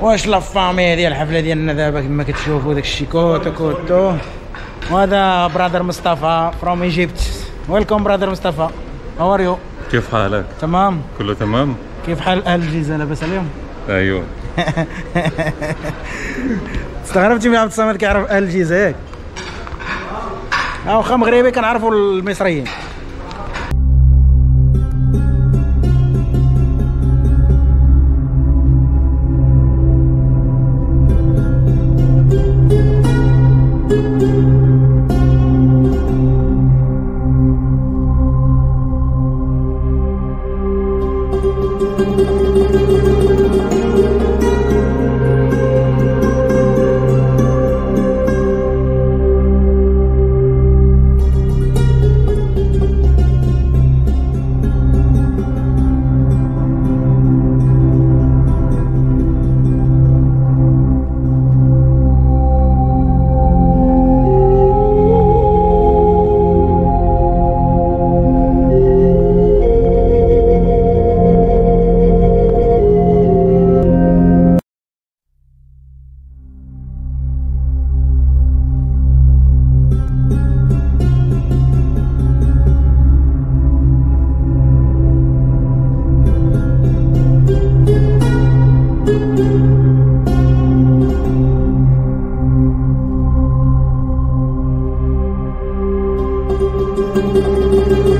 واش la famille ديال الحفلة ديالنا دابا كما كتشوفوا داك الشيء كوتو كوتو. وهذا brother مصطفى from Egypt welcome brother مصطفى. How are you كيف حالك؟ تمام. كله تمام؟ كيف حال أهل الجيزة؟ لاباس عليهم؟ أيوه. استغربتي من عبد الصمد كيعرف أهل الجيزة ياك واخا مغربي كنعرفوا المصريين. Música thank you